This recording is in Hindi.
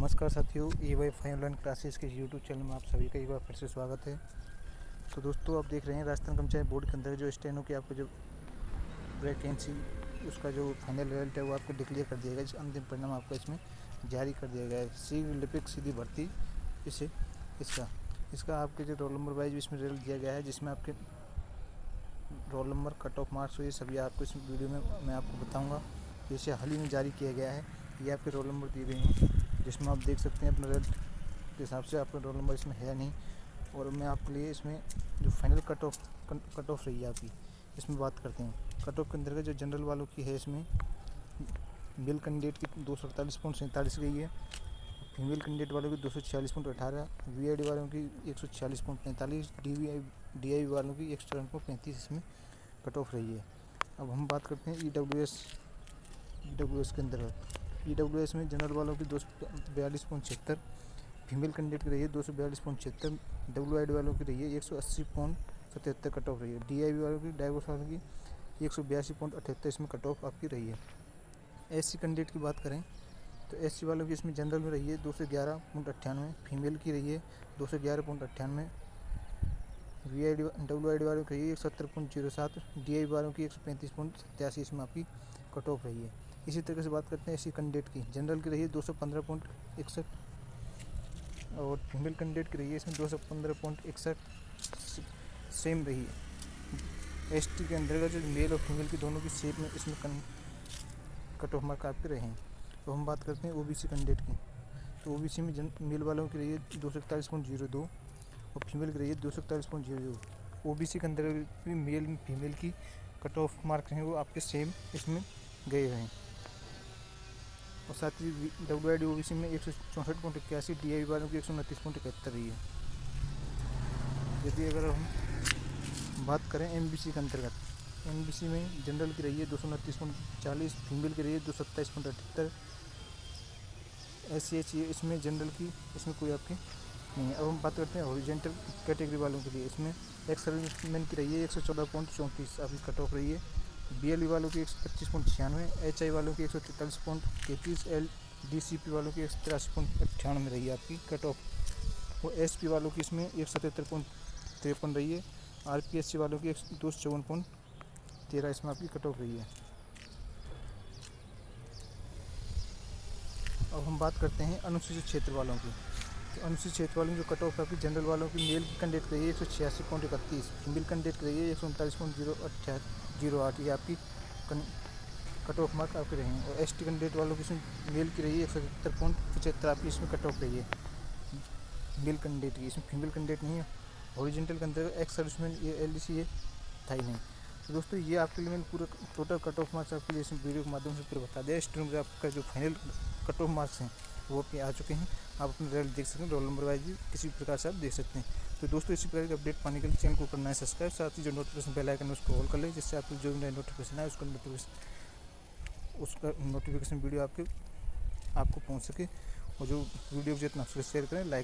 नमस्कार साथियों E Y five online classes के यूट्यूब चैनल में आप सभी का एक बार फिर से स्वागत है। तो दोस्तों, आप देख रहे हैं राजस्थान कर्मचारी बोर्ड के अंदर जो स्टेनो की आपको जो वैकेंसी उसका जो फाइनल रिज़ल्ट है, वो आपको डिक्लेयर कर दिया गया अंतिम परिणाम आपको इसमें जारी कर दिया गया है। सी लिपिक, सीधी भर्ती, इसे, इसका इसका आपके जो रोल नंबर वाइज इसमें रिज़ल्ट दिया गया है, जिसमें आपके roll number cut off marks हुए सभी आपको इस वीडियो में मैं आपको बताऊँगा। इसे हाल ही में जारी किया गया है, ये आपके रोल नंबर दिए गए हैं। जिसमें आप देख सकते हैं अपने रिज़ल्ट के हिसाब से आपका रोल नंबर इसमें है नहीं। और मैं आपके लिए इसमें जो final cut off cut off रही है आपकी, इसमें बात करते हैं। कट ऑफ़ के अंतर्गत जो जनरल वालों की है इसमें मेल कैंडिडेट की दो सौ अड़तालीस पॉइंट सैंतालीस गई है। फीमेल कैंडिडेट वालों की दो सौ छियालीस पॉइंट अठारह वी आई डी वालों की एक सौ छियालीस पॉइंट पैंतालीस D V I D I वालों की एक सौ चौवन पॉइंट पैंतीस इसमें कट ऑफ़ रही है। अब हम बात करते हैं E W S E W S के अंतर्गत। ई डब्ल्यू एस में जनरल वालों की दो सौ बयालीस पॉइंट छिहत्तर फीमेल कैंडिडेट की रही है दो सौ बयालीस पॉइंट छिहत्तर डब्ल्यू आई डी वालों की रही है एक सौ अस्सी पॉइंट सतहत्तर कट ऑफ़ रही है। डी आई वी वालों की डाइवर्स वालों की एक सौ बयासी पॉइंट अठहत्तर इसमें कट ऑफ़ आपकी रही है। एस सी कैंडिडेट की बात करें तो एस सी वालों की इसमें जनरल में रही है दो सौ ग्यारह पॉइंट अट्ठानवे फीमेल की रही है दो सौ ग्यारह पॉइंट अट्ठानवे V I D W I D वालों की रही है एक सत्तर पॉइंट ज़ीरो सात डी आई वालों की एक सौ पैंतीस पॉइंट सत्तासी, इसमें आपकी कट ऑफ़ रही है। इसी तरीके से बात करते हैं एस कैंडिडेट की। जनरल की रही है दो सौ पंद्रह पॉइंट इकसठ। और फीमेल कैंडिडेट की रही है इसमें दो सौ पंद्रह पॉइंट इकसठ। सेम रही है। एस टी के अंतर्गत जो मेल और फीमेल की दोनों की सेप में इसमें कन, कट ऑफ़ मार्क आपके रहे हैं। तो हम बात करते हैं ओ बी सी कैंडिडेट की। तो ओ बी सी में जन मेल वालों की रही है दो सौ इकतालीस पॉइंट ज़ीरो दो और फीमेल की रही है दो सौ इकतालीस पॉइंट ज़ीरो दो। ओ बी सी के अंतर्गत भी मेल फीमेल की कट ऑफ़ मार्क हैं वो आपके सेम इसमें गए हैं। और साथ ही W I D O B C में एक सौ चौंसठ पॉइंट इक्यासी डी आई वालों की एक सौ उनतीस पॉइंट इकहत्तर रही है। यदि अगर हम बात करें एम बी सी के अंतर्गत एम बी सी में जनरल की रही है दो सौ उनतीस पॉइंट चालीस फीमेल की रही है दो सौ सत्ताईस पॉइंट अठहत्तर। एस सी एच इसमें जनरल की, इसमें कोई आपकी नहीं है। अब हम बात करते हैं हॉरिजेंटल कैटेगरी वालों के लिए। इसमें एक्स सर्विसमैन की रही है एक सौ चौदह पॉइंट चौंतीस आपकी कट ऑफ़ रही है बी एल वालों की एक सौ पच्चीस पॉइंट छियानवे एच आई वालों की एक सौ तैंतालीस पॉइंट तैंतीस एल डी सी पी वालों की एक सौ तिरासी पॉइंट अट्ठानवे रही है आपकी कट ऑफ़ और एस पी वालों की इसमें एक सौ तिहत्तर पॉइंट तिरपन रही है। आर पी एस सी वालों की एक दो सौ चौवन पॉइंट तेरह इसमें आपकी कट ऑफ़ रही है। अब हम बात करते हैं अनुसूचित क्षेत्र वालों की। तो अनुसूचित क्षेत्र वालों की जो कट ऑफ़ है, आपकी जनरल वालों की मेल कैंडिडेट रही है, एक सौ छियासी पॉइंट इकतीस फीमेल कैंडिडेट रही है, एक सौ उनतालीस पॉइंट ज़ीरो अट्ठाईस ज़ीरो आठ, ये आपकी कट ऑफ़ मार्क आपके रहे हैं। और एस टी कैंडिडेट वालों की इसमें मेल की रही है, एक सौ सत्तर पॉइंट पचहत्तर, आपकी इसमें कट ऑफ़ रही है। मेल कैंडिडेट की, इसमें फीमेल कैंडिडेट नहीं है। ओरिजेंटल के अंदर एक्स सर्विसमैन ये एल डी सी ये था ही नहीं। तो दोस्तों, ये आपके लिए मैंने पूरा टोटल कट ऑफ़ मार्क्स आपके लिए इसमें वीडियो के माध्यम से पूरा बता दिया। स्टूडेंट आपका जो फाइनल कट ऑफ़ मार्क्स हैं, वो भी आ चुके हैं। आप अपने रिज़ल्ट देख सकते हैं रोल नंबर वाइज किसी भी प्रकार से आप देख सकते हैं। तो दोस्तों, इसी प्रकार के अपडेट पाने के लिए चैनल को करना है सब्सक्राइब साथ ही जो नोटिफिकेशन बेल आइकन है, उसको ऑल कर लें, जिससे आपको जो भी नया नोटिफिकेशन है उसका नोटिफिकेशन उसका नोटिफिकेशन वीडियो आपके आपको पहुँच सके। और जो वीडियो जितना शेयर करें लाइक